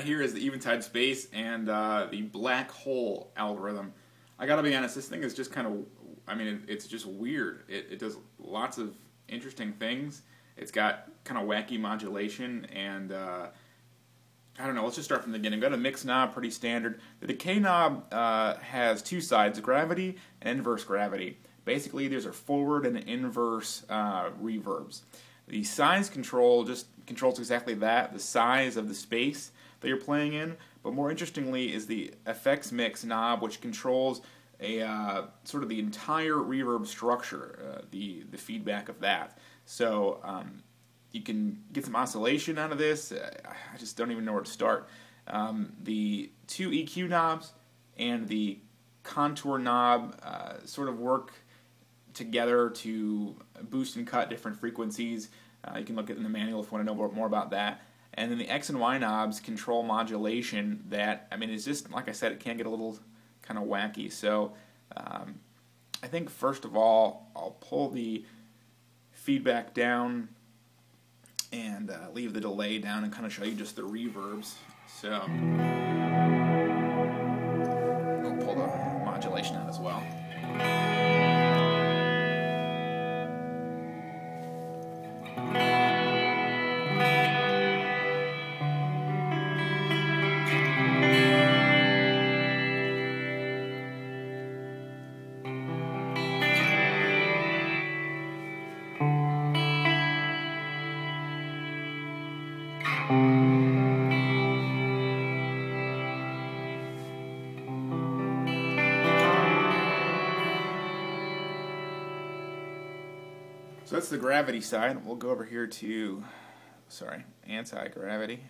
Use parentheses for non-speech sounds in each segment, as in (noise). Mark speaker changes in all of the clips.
Speaker 1: at here is the Eventide Space and uh, the Black Hole algorithm. I gotta be honest, this thing is just kind of, I mean, it, it's just weird. It, it does lots of interesting things. It's got kind of wacky modulation and uh, I don't know, let's just start from the beginning. We've got a mix knob, pretty standard. The decay knob uh, has two sides, gravity and inverse gravity. Basically, these are forward and inverse uh, reverbs. The size control just controls exactly that, the size of the space that you're playing in. But more interestingly is the effects mix knob, which controls a uh, sort of the entire reverb structure, uh, the the feedback of that. So um, you can get some oscillation out of this. Uh, I just don't even know where to start. Um, the two EQ knobs and the contour knob uh, sort of work together to boost and cut different frequencies. Uh, you can look at in the manual if you want to know more about that. And then the X and Y knobs control modulation that, I mean, it's just, like I said, it can get a little kind of wacky. So um, I think first of all, I'll pull the feedback down and uh, leave the delay down and kind of show you just the reverbs. So So that's the gravity side. We'll go over here to, sorry, anti-gravity.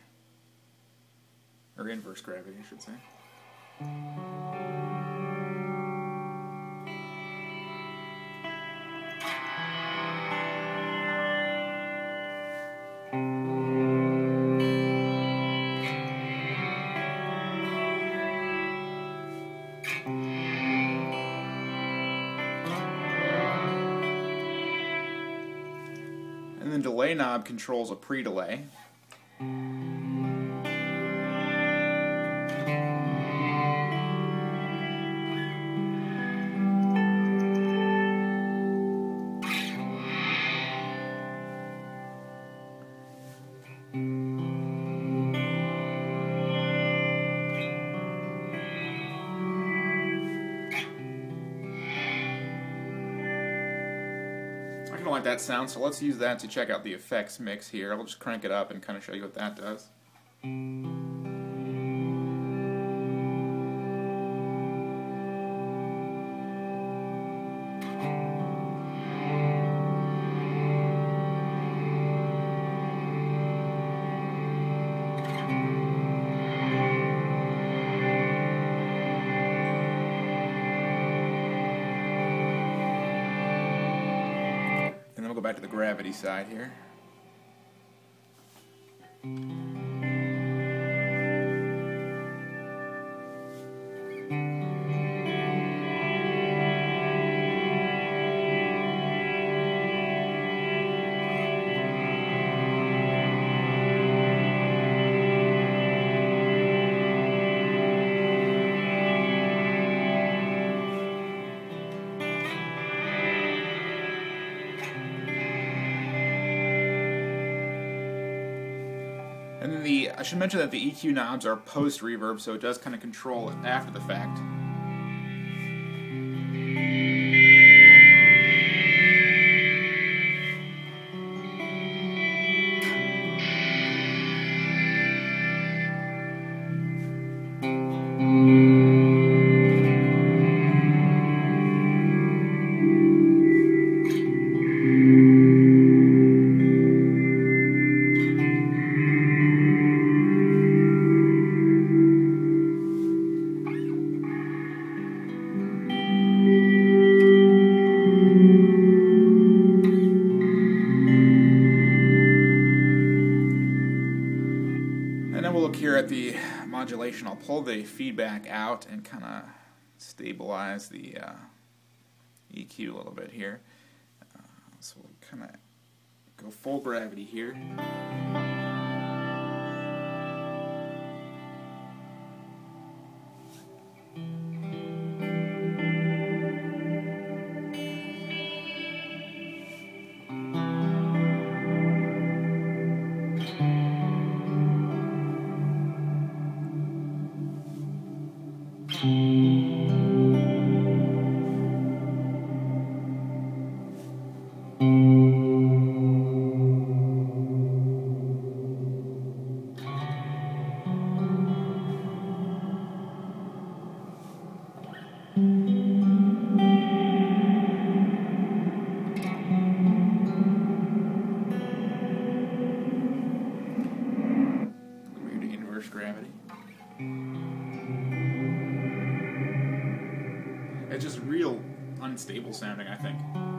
Speaker 1: Or inverse gravity, I should say. And the delay knob controls a pre-delay. Of like that sound, so let's use that to check out the effects mix here. I'll just crank it up and kind of show you what that does. Go back to the gravity side here. The I should mention that the EQ knobs are post reverb, so it does kind of control it after the fact. The modulation. I'll pull the feedback out and kind of stabilize the uh, EQ a little bit here. Uh, so we'll kind of go full gravity here. Weird inverse gravity. It's just real unstable sounding, I think.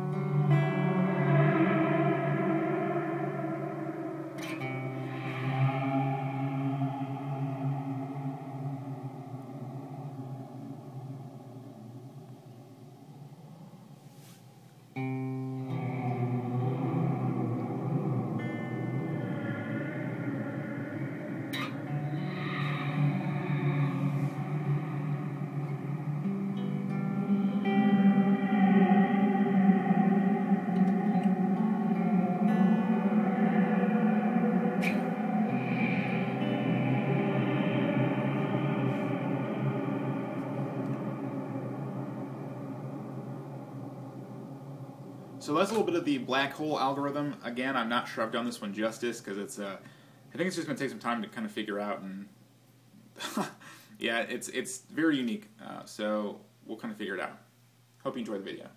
Speaker 1: So that's a little bit of the black hole algorithm. Again, I'm not sure I've done this one justice because it's. Uh, I think it's just going to take some time to kind of figure out, and (laughs) yeah, it's it's very unique. Uh, so we'll kind of figure it out. Hope you enjoy the video.